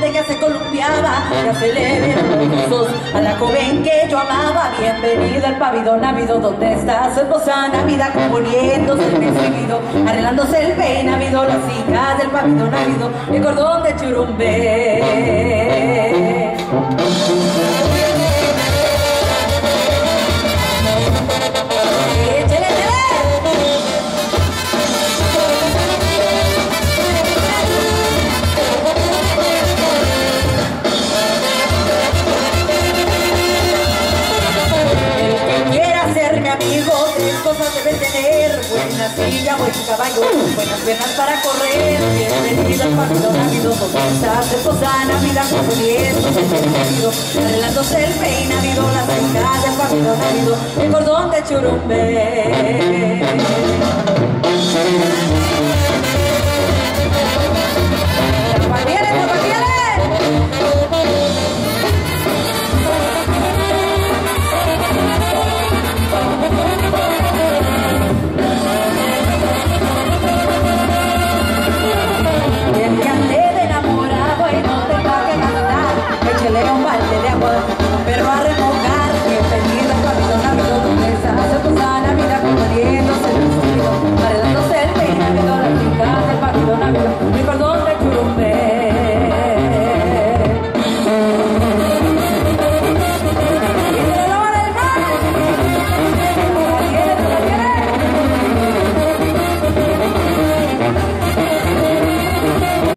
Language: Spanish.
se columpiaba, ya se le vieron los ojos a la joven que yo amaba. Bienvenida al pabellón ávido, donde está su esposa Navidad, componiéndose el vestido, arreglándose el peinavido, las hijas del pabellón ávido, el cordón de churumbe. Tres cosas debe tener. Buena silla, buen caballo, buenas piernas para correr. Bienvenido al partido návido, donde está su esposa Navidad, componiendo el vestido, arreglándose el peinavido, las del partido návido, el cordón de churumbe.